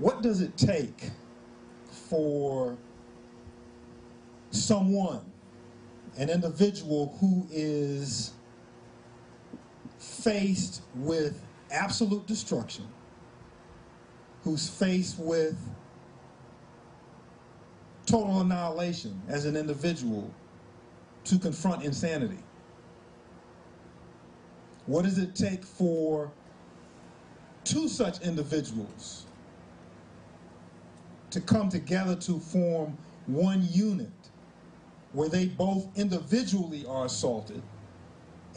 What does it take for someone, an individual who is faced with absolute destruction, who's faced with total annihilation as an individual to confront insanity? What does it take for two such individuals to come together to form one unit where they both individually are assaulted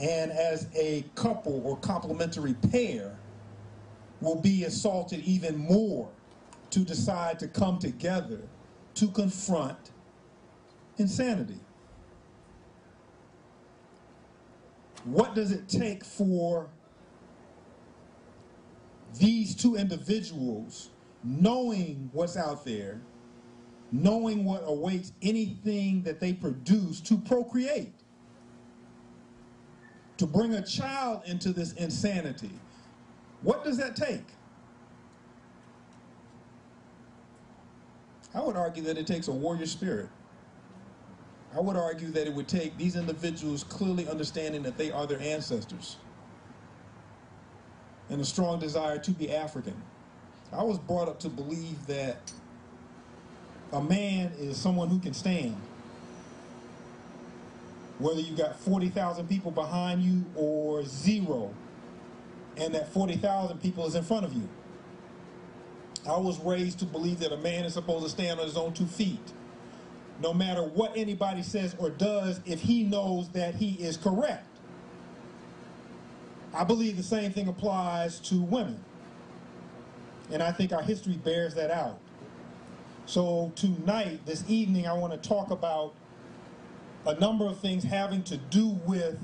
and as a couple or complementary pair will be assaulted even more to decide to come together to confront insanity. What does it take for these two individuals knowing what's out there, knowing what awaits anything that they produce to procreate, to bring a child into this insanity? What does that take? I would argue that it takes a warrior spirit. I would argue that it would take these individuals clearly understanding that they are their ancestors and a strong desire to be African. I was brought up to believe that a man is someone who can stand. Whether you got 40,000 people behind you or zero, and that 40,000 people is in front of you. I was raised to believe that a man is supposed to stand on his own two feet. No matter what anybody says or does, if he knows that he is correct. I believe the same thing applies to women. And I think our history bears that out. So tonight, this evening, I want to talk about a number of things having to do with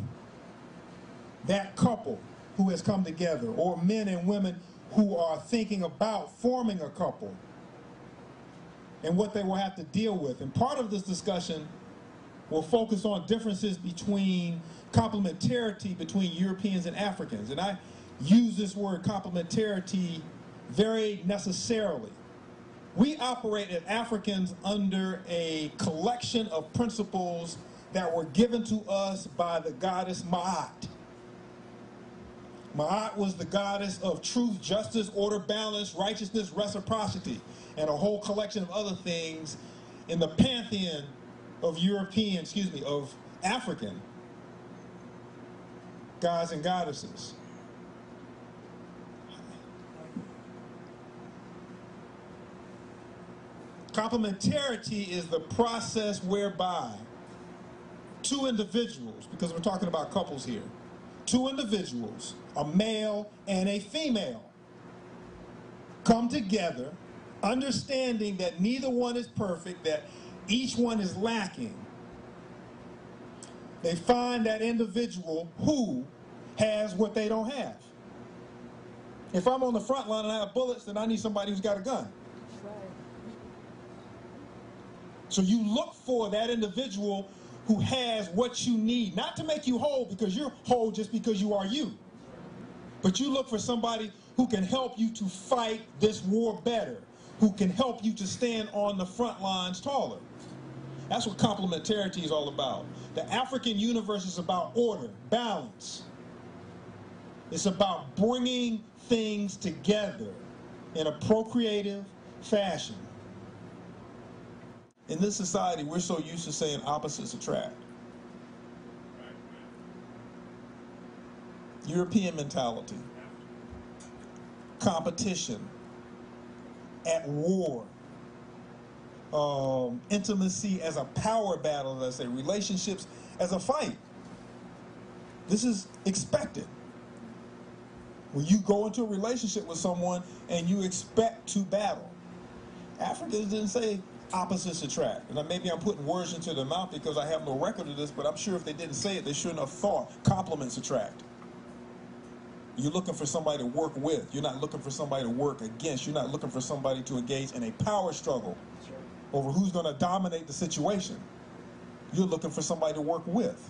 that couple who has come together, or men and women who are thinking about forming a couple and what they will have to deal with. And part of this discussion will focus on differences between complementarity between Europeans and Africans. And I use this word complementarity very necessarily. We operate as Africans under a collection of principles that were given to us by the goddess Ma'at. Ma'at was the goddess of truth, justice, order, balance, righteousness, reciprocity, and a whole collection of other things in the pantheon of European, excuse me, of African gods and goddesses. Complementarity is the process whereby two individuals, because we're talking about couples here, two individuals, a male and a female, come together understanding that neither one is perfect, that each one is lacking. They find that individual who has what they don't have. If I'm on the front line and I have bullets, then I need somebody who's got a gun. So you look for that individual who has what you need, not to make you whole because you're whole just because you are you. But you look for somebody who can help you to fight this war better, who can help you to stand on the front lines taller. That's what complementarity is all about. The African universe is about order, balance. It's about bringing things together in a procreative fashion. In this society, we're so used to saying opposites attract. European mentality, competition, at war, um, intimacy as a power battle, let's say, relationships as a fight. This is expected. When you go into a relationship with someone and you expect to battle. Africans didn't say opposites attract. And maybe I'm putting words into their mouth because I have no record of this, but I'm sure if they didn't say it, they shouldn't have thought Complements attract. You're looking for somebody to work with. You're not looking for somebody to work against. You're not looking for somebody to engage in a power struggle over who's going to dominate the situation. You're looking for somebody to work with.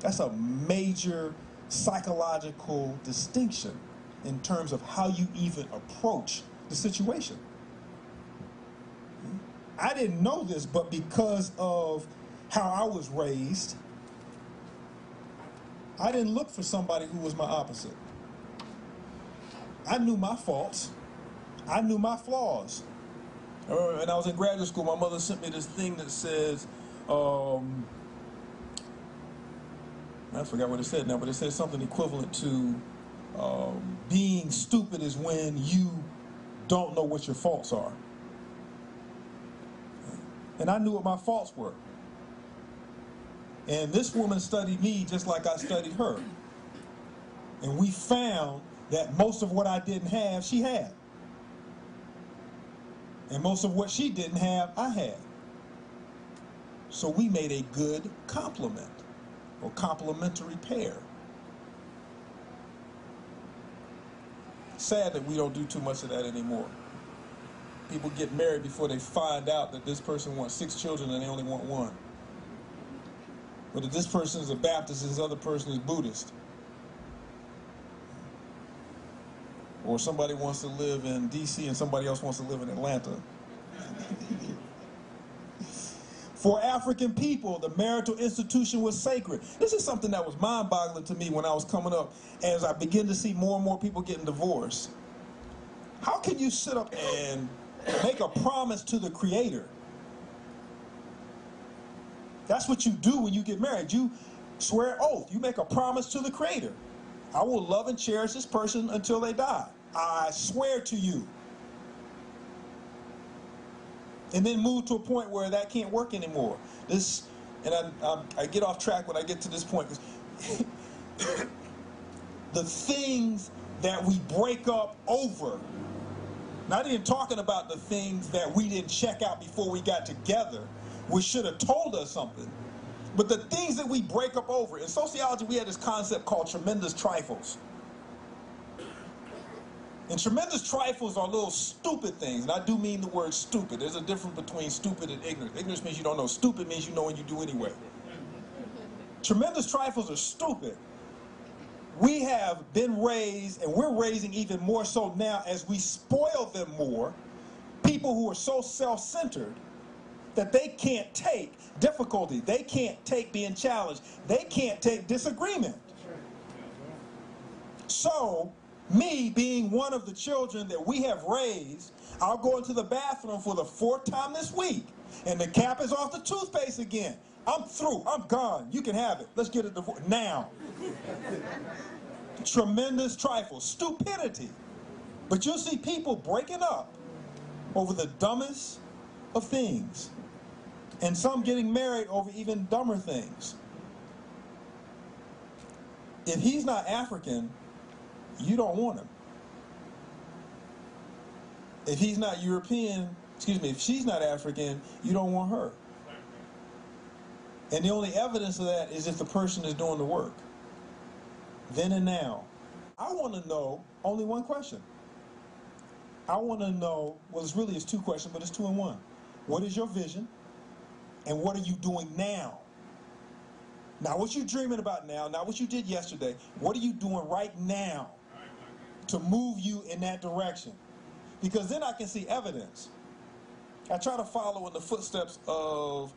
That's a major psychological distinction in terms of how you even approach the situation. I didn't know this, but because of how I was raised, I didn't look for somebody who was my opposite. I knew my faults. I knew my flaws. And I was in graduate school. My mother sent me this thing that says, um, I forgot what it said now, but it says something equivalent to um, being stupid is when you don't know what your faults are. And I knew what my faults were. And this woman studied me just like I studied her. And we found that most of what I didn't have, she had. And most of what she didn't have, I had. So we made a good complement or complementary pair. Sad that we don't do too much of that anymore. People get married before they find out that this person wants six children and they only want one. But if this person is a Baptist and this other person is Buddhist, or somebody wants to live in D.C. and somebody else wants to live in Atlanta. For African people, the marital institution was sacred. This is something that was mind boggling to me when I was coming up as I begin to see more and more people getting divorced. How can you sit up and make a promise to the Creator? That's what you do when you get married. You swear oath, you make a promise to the Creator. I will love and cherish this person until they die. I swear to you and then move to a point where that can't work anymore. This, and I, I, I get off track when I get to this point. because the things that we break up over, not even talking about the things that we didn't check out before we got together, which should have told us something. But the things that we break up over, in sociology, we had this concept called tremendous trifles. And tremendous trifles are little stupid things. And I do mean the word stupid. There's a difference between stupid and ignorant. Ignorance means you don't know. Stupid means you know and you do anyway. tremendous trifles are stupid. We have been raised, and we're raising even more so now as we spoil them more, people who are so self-centered that they can't take difficulty. They can't take being challenged. They can't take disagreement. So me being one of the children that we have raised, I'll go into the bathroom for the fourth time this week, and the cap is off the toothpaste again. I'm through. I'm gone. You can have it. Let's get it now. Tremendous trifle, stupidity. But you'll see people breaking up over the dumbest of things, and some getting married over even dumber things. If he's not African, you don't want him. If he's not European, excuse me, if she's not African, you don't want her. And the only evidence of that is if the person is doing the work. Then and now. I want to know only one question. I want to know, well, it's really it's two questions, but it's two in one. What is your vision? And what are you doing now? Not what you're dreaming about now, not what you did yesterday. What are you doing right now? to move you in that direction. Because then I can see evidence. I try to follow in the footsteps of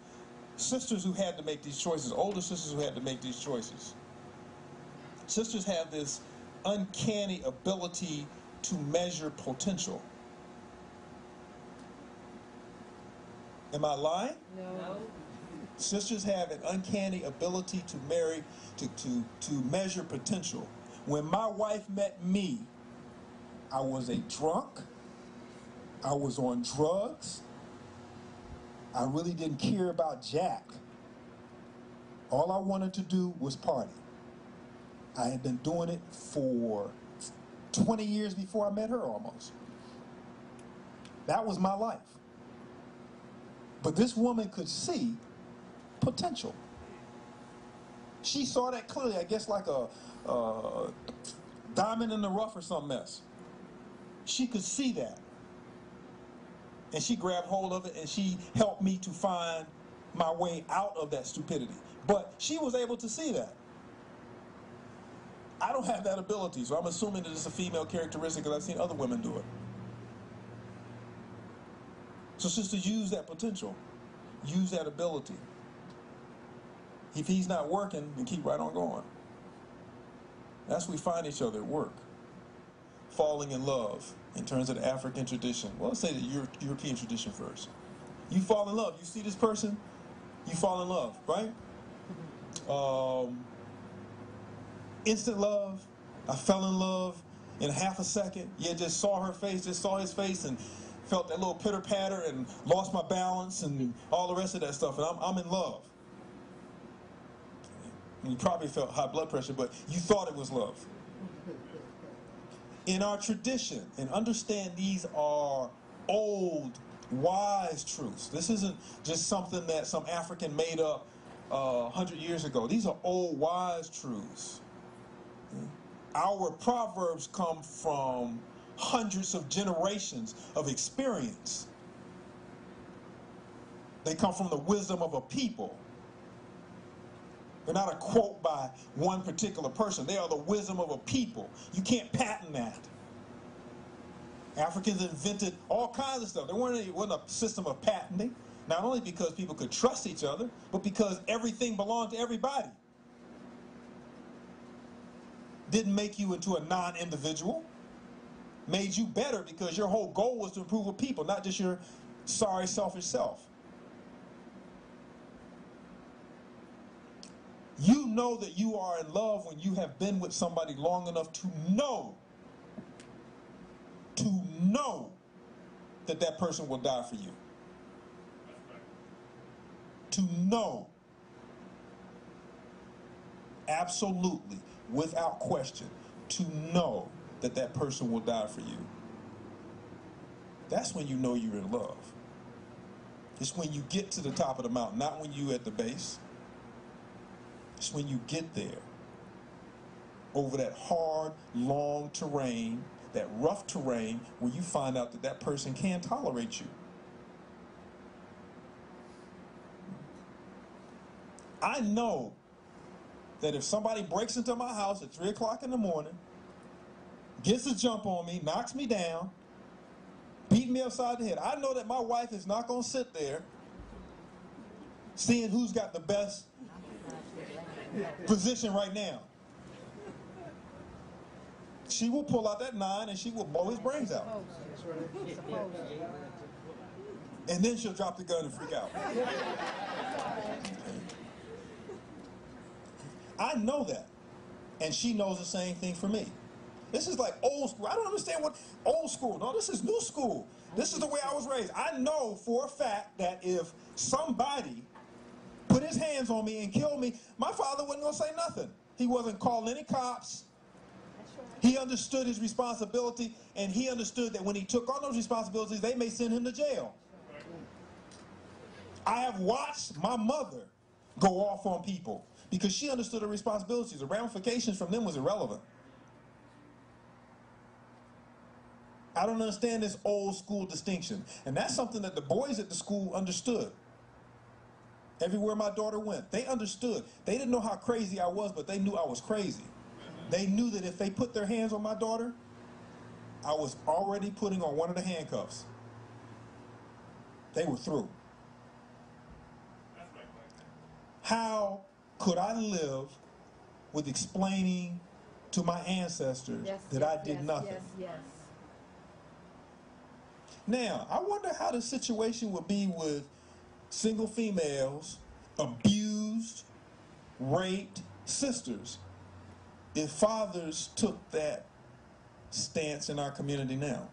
sisters who had to make these choices, older sisters who had to make these choices. Sisters have this uncanny ability to measure potential. Am I lying? No. Sisters have an uncanny ability to marry, to, to, to measure potential. When my wife met me, I was a drunk. I was on drugs. I really didn't care about Jack. All I wanted to do was party. I had been doing it for 20 years before I met her almost. That was my life. But this woman could see potential. She saw that clearly, I guess like a, a diamond in the rough or some mess. She could see that. And she grabbed hold of it and she helped me to find my way out of that stupidity. But she was able to see that. I don't have that ability, so I'm assuming that it's a female characteristic because I've seen other women do it. So, sister, use that potential, use that ability. If he's not working, then keep right on going. That's we find each other at work. Falling in love in terms of the African tradition. Well, let's say the Euro- European tradition first. You fall in love. You see this person, you fall in love, right? Um, instant love. I fell in love in half a second. Yeah, just saw her face, just saw his face, and felt that little pitter patter, and lost my balance, and all the rest of that stuff. And I'm, I'm in love. You probably felt high blood pressure, but you thought it was love. In our tradition, and understand these are old, wise truths. This isn't just something that some African made up uh, 100 years ago. These are old, wise truths. Our proverbs come from hundreds of generations of experience. They come from the wisdom of a people. They're not a quote by one particular person. They are the wisdom of a people. You can't patent that. Africans invented all kinds of stuff. There weren't any, wasn't a system of patenting, not only because people could trust each other, but because everything belonged to everybody. Didn't make you into a non-individual. Made you better because your whole goal was to improve a people, not just your sorry, selfish self. You know that you are in love when you have been with somebody long enough to know, to know that that person will die for you. To know, absolutely, without question, to know that that person will die for you. That's when you know you're in love. It's when you get to the top of the mountain, not when you're at the base. When you get there, over that hard, long terrain, that rough terrain, where you find out that that person can't tolerate you. I know that if somebody breaks into my house at 3 o'clock in the morning, gets a jump on me, knocks me down, beat me upside the head, I know that my wife is not going to sit there seeing who's got the best position right now. She will pull out that nine and she will blow his brains out. And then she'll drop the gun and freak out. I know that. And she knows the same thing for me. This is like old school. I don't understand what old school. No, this is new school. This is the way I was raised. I know for a fact that if somebody put his hands on me and killed me, my father wasn't going to say nothing. He wasn't calling any cops. He understood his responsibility, and he understood that when he took on those responsibilities, they may send him to jail. I have watched my mother go off on people because she understood her responsibilities. The ramifications from them was irrelevant. I don't understand this old school distinction. And that's something that the boys at the school understood. Everywhere my daughter went, they understood. They didn't know how crazy I was, but they knew I was crazy. They knew that if they put their hands on my daughter, I was already putting on one of the handcuffs. They were through. How could I live with explaining to my ancestors Yes, that yes, I did yes, nothing? Yes, yes. Now, I wonder how the situation would be with single females, abused, raped sisters if fathers took that stance in our community now.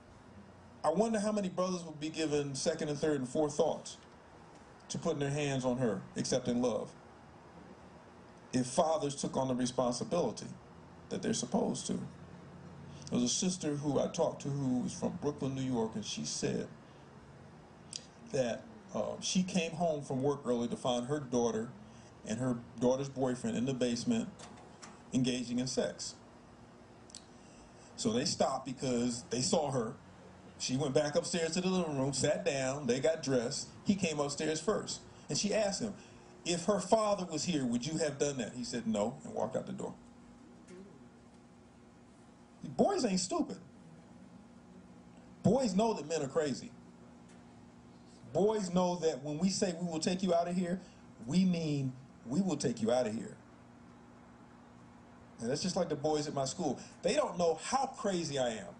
I wonder how many brothers would be given second and third and fourth thoughts to putting their hands on her, except in love. If fathers took on the responsibility that they're supposed to. There was a sister who I talked to who was from Brooklyn, New York, and she said that uh, she came home from work early to find her daughter and her daughter's boyfriend in the basement engaging in sex. So they stopped because they saw her. She went back upstairs to the living room, sat down, they got dressed. He came upstairs first. And she asked him, if her father was here, would you have done that? He said no and walked out the door. Boys ain't stupid. Boys know that men are crazy. Boys know that when we say we will take you out of here, we mean we will take you out of here. And that's just like the boys at my school. They don't know how crazy I am.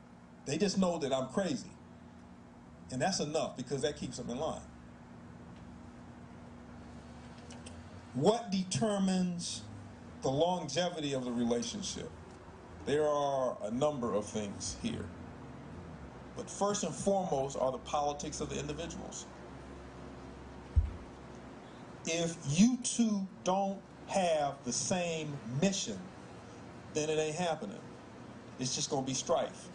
They just know that I'm crazy. And that's enough because that keeps them in line. What determines the longevity of the relationship? There are a number of things here. But first and foremost are the politics of the individuals. If you two don't have the same mission, then it ain't happening. It's just going to be strife.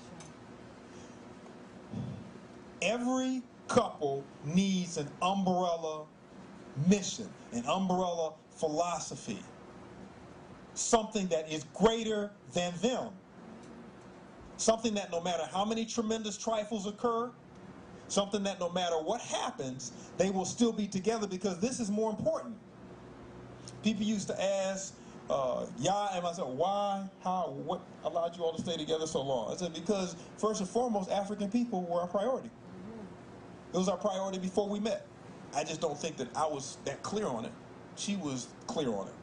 Every couple needs an umbrella mission, an umbrella philosophy, something that is greater than them. Something that no matter how many tremendous trifles occur, something that no matter what happens, they will still be together because this is more important. People used to ask, uh, yeah, and said, why, how, what allowed you all to stay together so long? I said, because first and foremost, African people were our priority. It was our priority before we met. I just don't think that I was that clear on it. She was clear on it.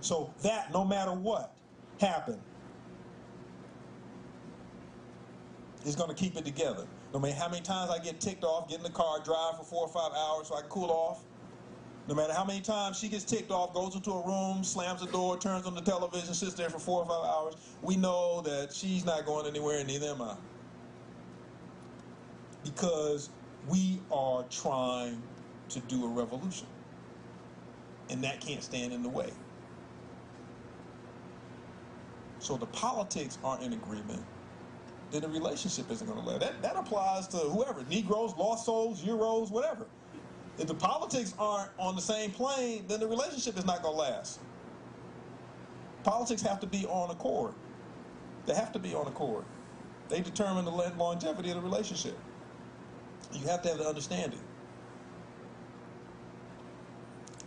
So that, no matter what happened, is going to keep it together. No matter how many times I get ticked off, get in the car, drive for four or five hours so I cool off. No matter how many times she gets ticked off, goes into a room, slams the door, turns on the television, sits there for four or five hours, we know that she's not going anywhere and neither am I. Because we are trying to do a revolution. And that can't stand in the way. So the politics aren't in agreement, then the relationship isn't going to last. That, that applies to whoever Negroes, lost souls, Euros, whatever. If the politics aren't on the same plane, then the relationship is not going to last. Politics have to be on accord. They have to be on accord. They determine the longevity of the relationship. You have to have the understanding.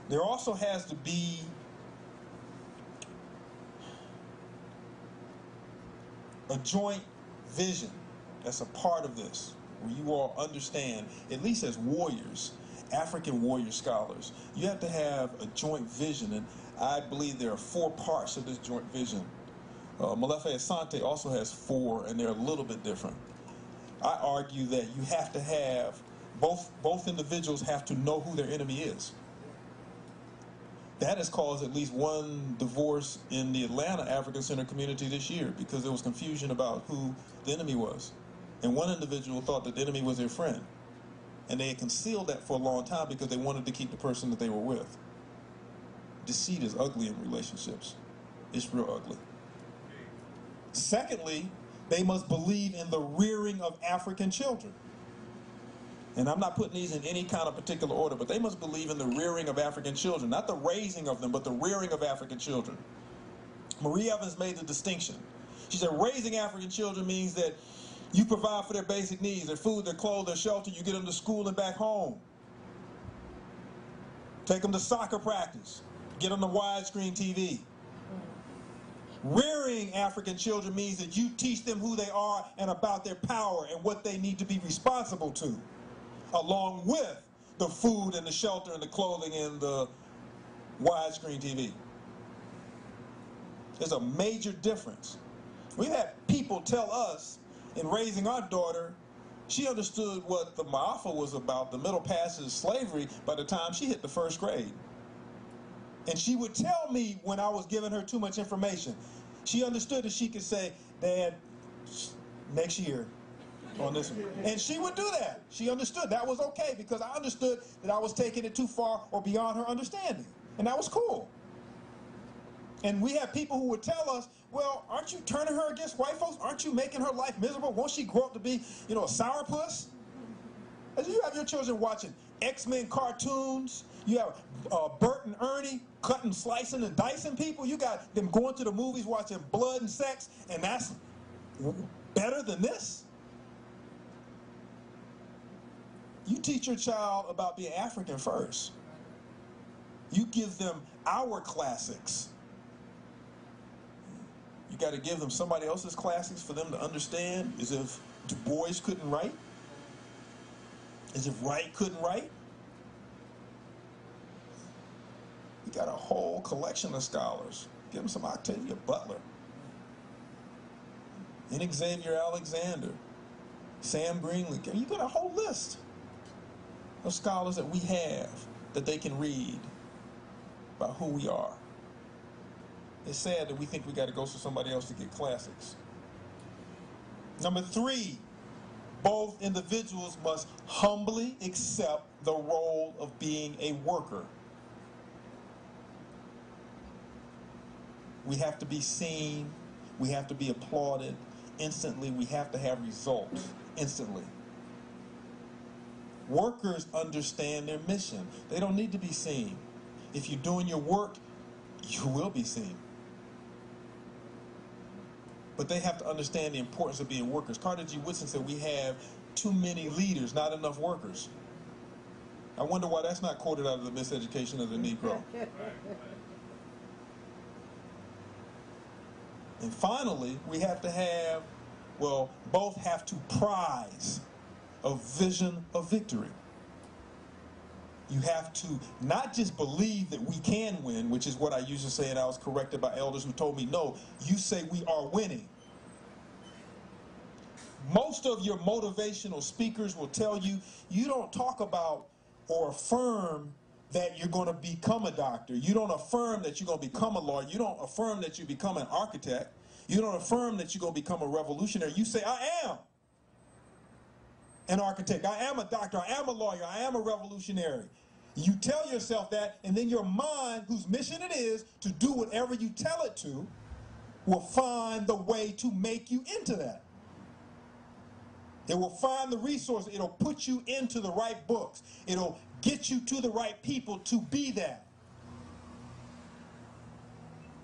There also has to be a joint vision that's a part of this, where you all understand, at least as warriors, African warrior scholars, you have to have a joint vision, and I believe there are four parts of this joint vision. Uh, Molefi Asante also has four, and they're a little bit different. I argue that you have to have both both individuals have to know who their enemy is. That has caused at least one divorce in the Atlanta African Center community this year because there was confusion about who the enemy was. And one individual thought that the enemy was their friend. And they had concealed that for a long time because they wanted to keep the person that they were with. Deceit is ugly in relationships. It's real ugly. Secondly, they must believe in the rearing of African children. And I'm not putting these in any kind of particular order, but they must believe in the rearing of African children, not the raising of them, but the rearing of African children. Mari Evans made the distinction. She said raising African children means that you provide for their basic needs, their food, their clothes, their shelter, you get them to school and back home. Take them to soccer practice, get them to widescreen TV. Rearing African children means that you teach them who they are and about their power and what they need to be responsible to, along with the food and the shelter and the clothing and the widescreen TV. There's a major difference. We've had people tell us in raising our daughter, she understood what the Ma'afa was about, the Middle Passage slavery, by the time she hit the first grade. And she would tell me when I was giving her too much information. She understood that she could say, Dad, next year on this one. And she would do that. She understood that was okay because I understood that I was taking it too far or beyond her understanding. And that was cool. And we have people who would tell us, well, aren't you turning her against white folks? Aren't you making her life miserable? Won't she grow up to be, you know, a sourpuss? As you have your children watching X-Men cartoons, you have uh, Bert and Ernie cutting, slicing, and dicing people. You got them going to the movies watching blood and sex, and that's better than this? You teach your child about being African first. You give them our classics. You got to give them somebody else's classics for them to understand as if Du Bois couldn't write. As if Wright couldn't write. You got a whole collection of scholars. Give them some Octavia Butler. And Xavier Alexander, Sam Greenlee. You got a whole list of scholars that we have that they can read about who we are. It's sad that we think we got to go to somebody else to get classics. Number three, both individuals must humbly accept the role of being a worker. We have to be seen, we have to be applauded instantly, we have to have results instantly. Workers understand their mission. They don't need to be seen. If you're doing your work, you will be seen. But they have to understand the importance of being workers. Carter G. Woodson said we have too many leaders, not enough workers. I wonder why that's not quoted out of the miseducation of the Negro. and finally, we have to have, well, both have to prize a vision of victory. You have to not just believe that we can win, which is what I used to say, and I was corrected by elders who told me, no, you say we are winning. Most of your motivational speakers will tell you you don't talk about or affirm that you're going to become a doctor. You don't affirm that you're going to become a lawyer. You don't affirm that you become an architect. You don't affirm that you're going to become a revolutionary. You say, I am an architect. I am a doctor. I am a lawyer. I am a revolutionary. You tell yourself that, and then your mind, whose mission it is to do whatever you tell it to, will find the way to make you into that. It will find the resource. It'll put you into the right books. It'll get you to the right people to be that.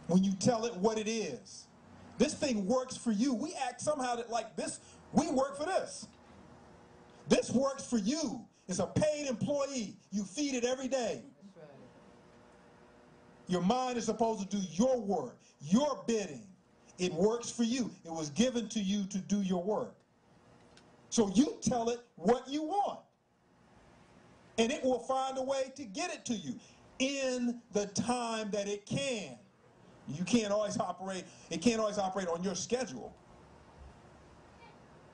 When you tell it what it is. This thing works for you. We act somehow that like this, we work for this. This works for you. It's a paid employee. You feed it every day. Your mind is supposed to do your work, your bidding. It works for you. It was given to you to do your work. So you tell it what you want. And it will find a way to get it to you in the time that it can. You can't always operate, it can't always operate on your schedule.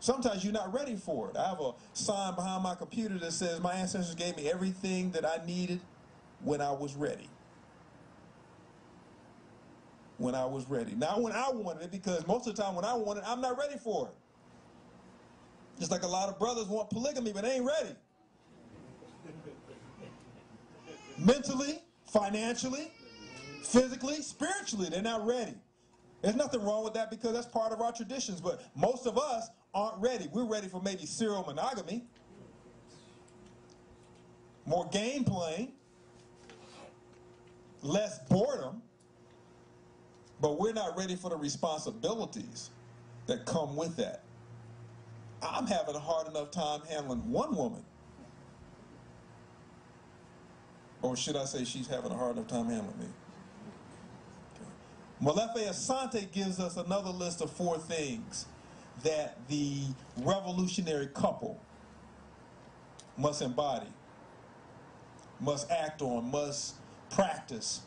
Sometimes you're not ready for it. I have a sign behind my computer that says my ancestors gave me everything that I needed when I was ready. When I was ready. Not when I wanted it, because most of the time when I want it, I'm not ready for it. Just like a lot of brothers want polygamy, but they ain't ready. Mentally, financially, physically, spiritually, they're not ready. There's nothing wrong with that because that's part of our traditions, but most of us aren't ready. We're ready for maybe serial monogamy, more game playing, less boredom, but we're not ready for the responsibilities that come with that. I'm having a hard enough time handling one woman. Or should I say she's having a hard enough time handling me? Molefi Asante gives us another list of four things that the revolutionary couple must embody, must act on, must practice.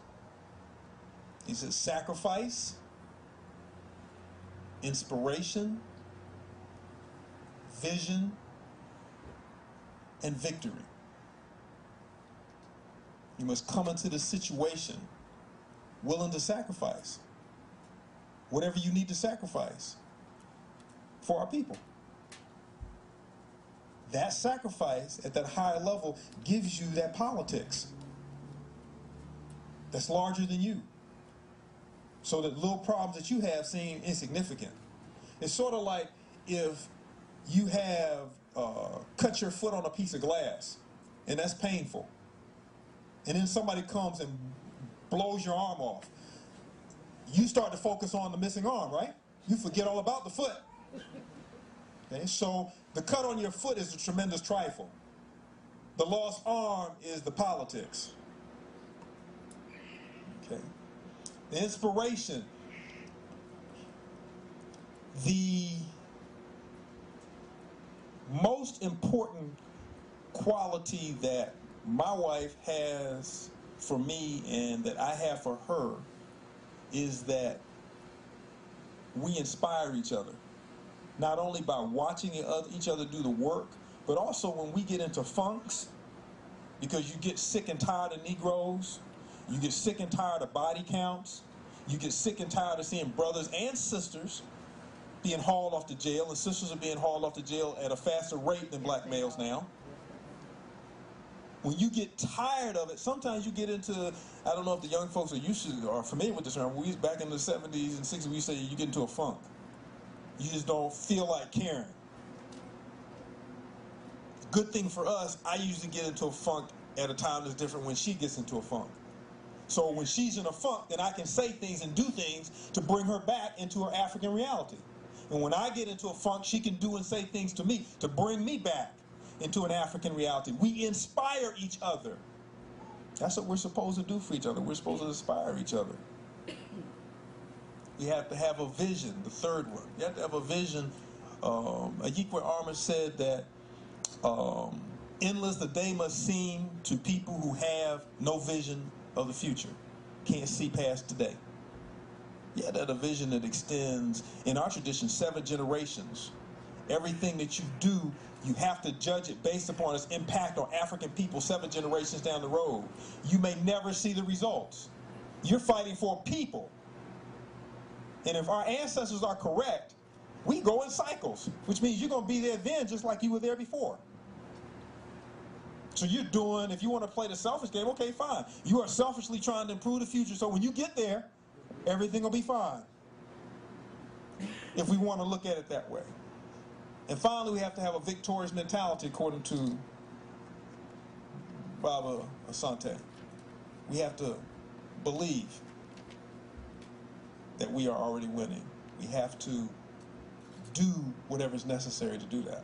He says sacrifice, inspiration, vision, and victory. You must come into the situation willing to sacrifice whatever you need to sacrifice for our people. That sacrifice at that higher level gives you that politics that's larger than you. So that little problems that you have seem insignificant. It's sort of like if you have uh, cut your foot on a piece of glass, and that's painful. And then somebody comes and blows your arm off. You start to focus on the missing arm, right? You forget all about the foot. Okay, so the cut on your foot is a tremendous trifle. The lost arm is the politics. Okay. The inspiration. The most important quality that my wife has for me and that I have for her is that we inspire each other. Not only by watching each other do the work, but also when we get into funks, because you get sick and tired of Negroes, you get sick and tired of body counts, you get sick and tired of seeing brothers and sisters being hauled off to jail, and sisters are being hauled off to jail at a faster rate than black males now. When you get tired of it, sometimes you get into, I don't know if the young folks are used to are familiar with this term. We back in the 70s and 60s, we say you get into a funk. You just don't feel like caring. Good thing for us, I usually get into a funk at a time that's different when she gets into a funk. So when she's in a funk, then I can say things and do things to bring her back into her African reality. And when I get into a funk, she can do and say things to me to bring me back into an African reality. We inspire each other. That's what we're supposed to do for each other. We're supposed to inspire each other. We have to have a vision, the third one. You have to have a vision. Um, Ayi Kwei Armah said that um, endless the day must seem to people who have no vision of the future, can't see past today. Yeah, that a vision that extends, in our tradition, seven generations. Everything that you do, you have to judge it based upon its impact on African people seven generations down the road. You may never see the results. You're fighting for people. And if our ancestors are correct, we go in cycles, which means you're going to be there then just like you were there before. So you're doing, if you want to play the selfish game, okay, fine. You are selfishly trying to improve the future. So when you get there, everything will be fine. If we want to look at it that way. And finally, we have to have a victorious mentality, according to Baba Asante. We have to believe that we are already winning. We have to do whatever is necessary to do that.